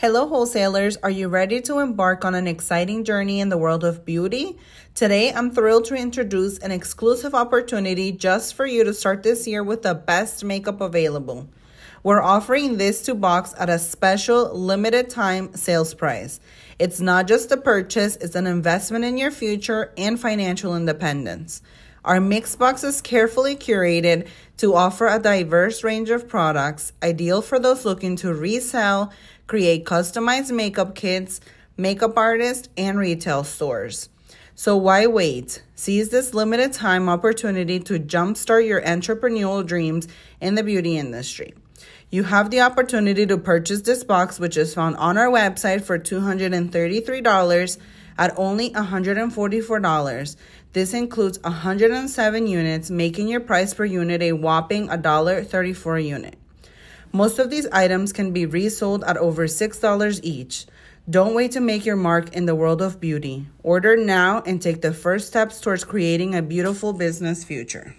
Hello, wholesalers. Are you ready to embark on an exciting journey in the world of beauty? Today, I'm thrilled to introduce an exclusive opportunity just for you to start this year with the best makeup available. We're offering this Tu Box at a special limited time sales price. It's not just a purchase, it's an investment in your future and financial independence. Our mix box is carefully curated to offer a diverse range of products, ideal for those looking to resell, create customized makeup kits, makeup artists, and retail stores. So why wait? Seize this limited time opportunity to jumpstart your entrepreneurial dreams in the beauty industry. You have the opportunity to purchase this box, which is found on our website for $233 at only $144. This includes 107 units, making your price per unit a whopping $1.34 a unit. Most of these items can be resold at over $6 each. Don't wait to make your mark in the world of beauty. Order now and take the first steps towards creating a beautiful business future.